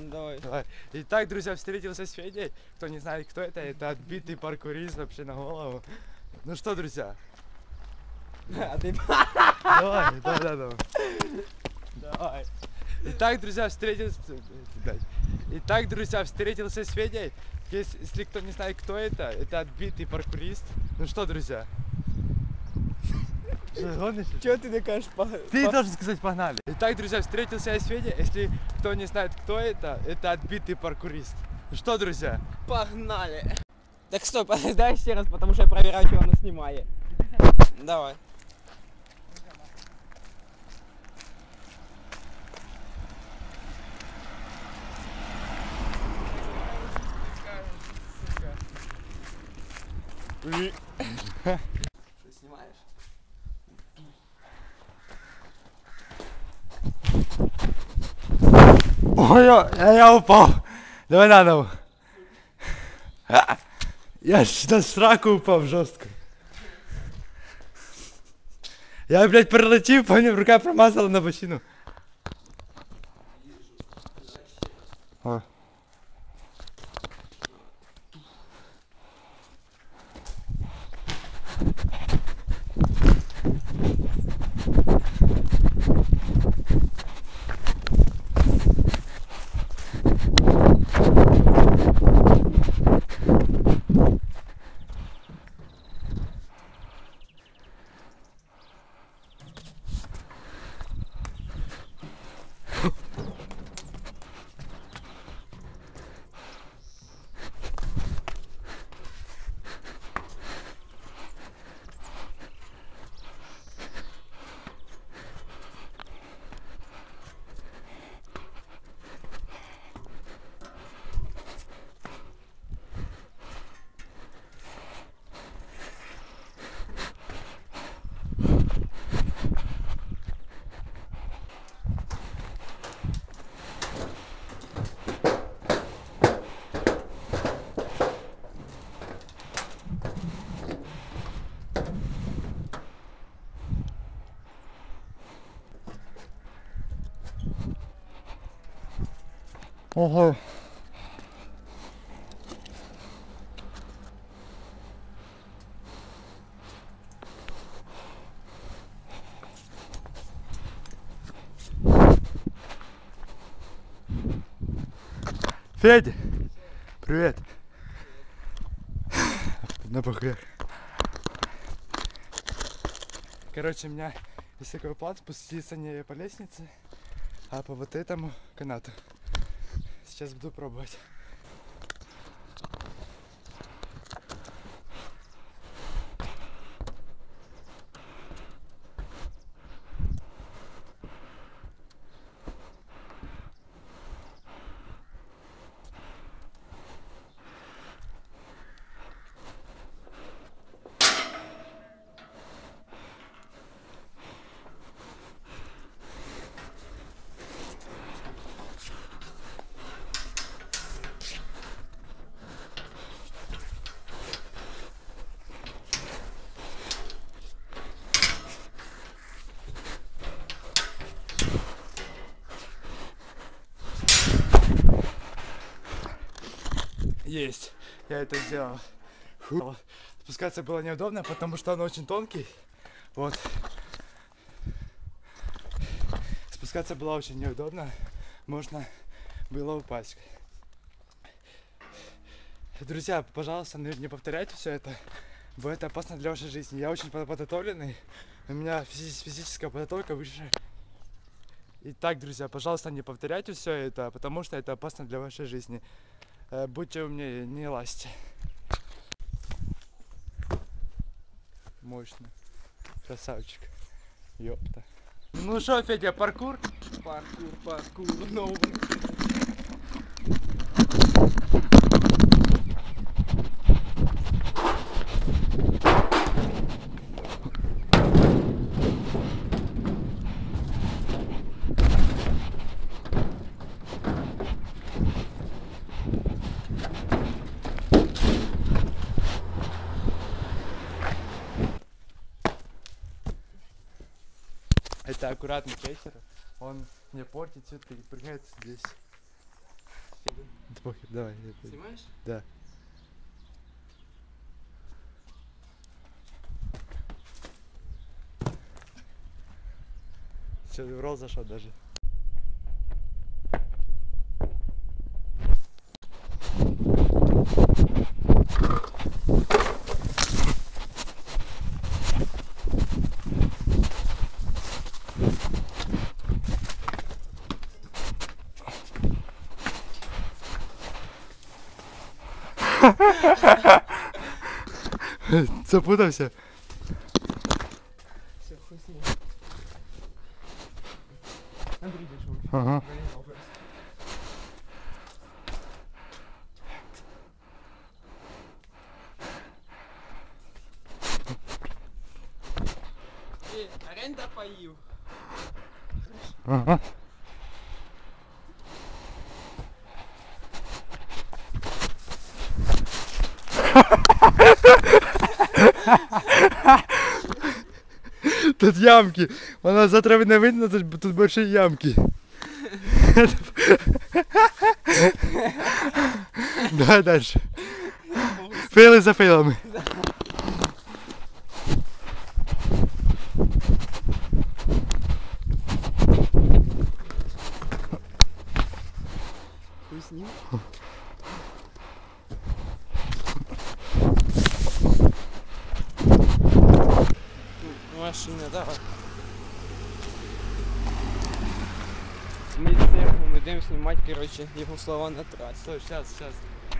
Давай. Давай. Итак, друзья, встретился с Федей. Кто не знает, кто это, это отбитый паркурист вообще на голову. Ну что, друзья, А ты... давай, давай, давай, давай. Давай. Итак, друзья, встретился... Итак, друзья, встретился с Федей. Если, если кто не знает, кто это, это отбитый паркурист. Ну что, друзья? Что, гонишь? Чё ты такая шпа... Ты должен сказать погнали. Итак, друзья, встретился я с Федей. Если кто не знает, кто это, это отбитый паркурист. Ну что, друзья? Погнали. Так стой, дай еще раз, потому что я проверяю, что оно снимает. Давай. Ты Ой, я, я упал. Давай наново. А, Я на сраку упав жестко. Я, блядь, пролетів, поняв, рука промазала на бочину. О. Ого. Федя, привет. На ПХ. Короче, у меня есть такой план спуститься не по лестнице, а по вот этому канату. Сейчас буду пробовать. Есть. Я это сделал. Фу. Спускаться было неудобно, потому что он очень тонкий. Вот. Спускаться было очень неудобно. Можно было упасть. Друзья, пожалуйста, не повторяйте все это. Это опасно для вашей жизни. Я очень подготовленный. У меня физи- физическая подготовка выше. Итак, друзья, пожалуйста, не повторяйте все это, потому что это опасно для вашей жизни. Э, Будьте умнее, не лазьте. Мощно. Красавчик. Ёпта. Ну что, Федя, паркур? Паркур, паркур, Это аккуратный кейсер. Он не портит цветы и прыгает здесь. Да похер, давай. я. Снимаешь? Да. Че, в ролл зашел даже. Запутався. Все, хуй с ним. Андрей дошел. Ага. Эй, аренда поил. Ага. Тут ямки. Вона завтра не видно, тут, тут більше ямки. Давай дальше. Фейли за фейлами. Машина, давай. Ми цеху, ми йдемо знімати, коротше, його слова на трасі. Стой, сейчас, сейчас.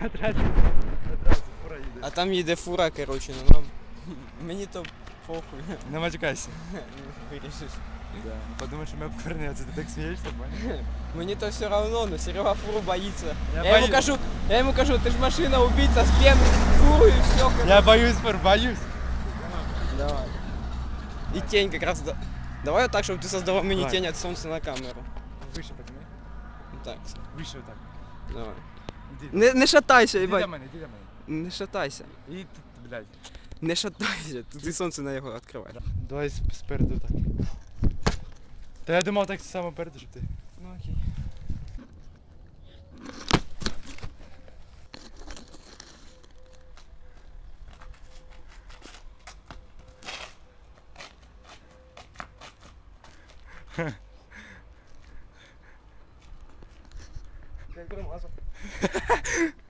Отряд. Отряд, фура їде. А там їде фура, коротше, ну нам. Мені то похуй. Не матюкайся. Вирішиш. Да. Подумай, що ми обкорняться, ти так смієшся, понял? Мені то все равно, но Серега фуру боїться. Я Я, йому боюсь. кажу, я йому кажу, ти ж машина убийца, сп'єм фуру і все, короче. Я боюсь, Фур, боюсь. Давай. І тень как раз. да- Давай вот так, чтобы ты создавал мені Давай. тень от солнца на камеру. Вище подніми. Так, Вище отак. давай. Іди. Не, не шатайся, Іди до ебать. мене, іди до мене. Не шатайся. І тут, блядь. Не шатайся. Тут ти сонце на його відкриваєш. Давай сп- спереду так. Та я думав так само переду, щоб ти. Ну